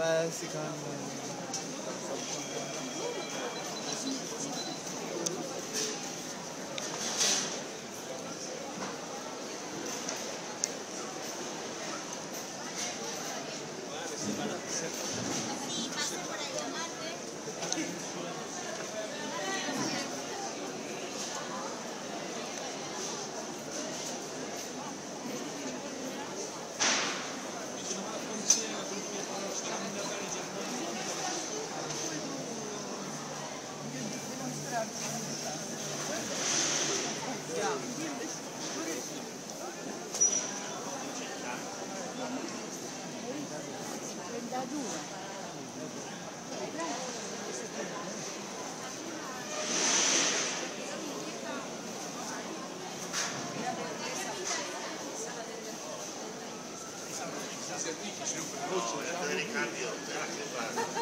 Mexican so. Vatican. ricambio anche fare. Le finanziarie,